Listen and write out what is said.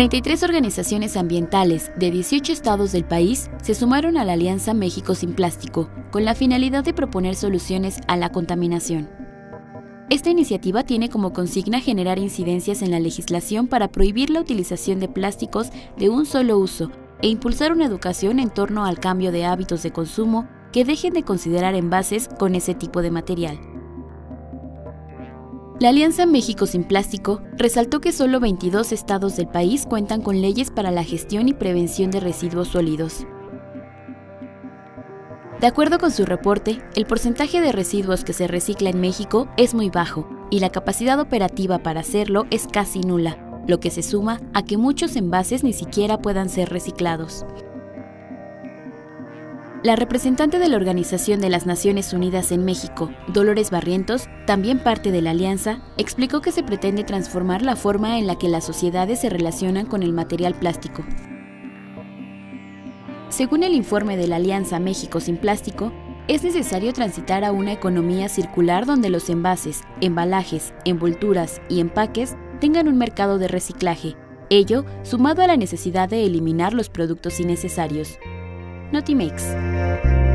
33 organizaciones ambientales de 18 estados del país se sumaron a la Alianza México sin Plástico con la finalidad de proponer soluciones a la contaminación. Esta iniciativa tiene como consigna generar incidencias en la legislación para prohibir la utilización de plásticos de un solo uso e impulsar una educación en torno al cambio de hábitos de consumo que dejen de considerar envases con ese tipo de material. La Alianza México sin Plástico resaltó que solo 22 estados del país cuentan con leyes para la gestión y prevención de residuos sólidos. De acuerdo con su reporte, el porcentaje de residuos que se recicla en México es muy bajo y la capacidad operativa para hacerlo es casi nula, lo que se suma a que muchos envases ni siquiera puedan ser reciclados. La representante de la Organización de las Naciones Unidas en México, Dolores Barrientos, también parte de la alianza, explicó que se pretende transformar la forma en la que las sociedades se relacionan con el material plástico. Según el informe de la Alianza México sin Plástico, es necesario transitar a una economía circular donde los envases, embalajes, envolturas y empaques tengan un mercado de reciclaje, ello sumado a la necesidad de eliminar los productos innecesarios. Notimex.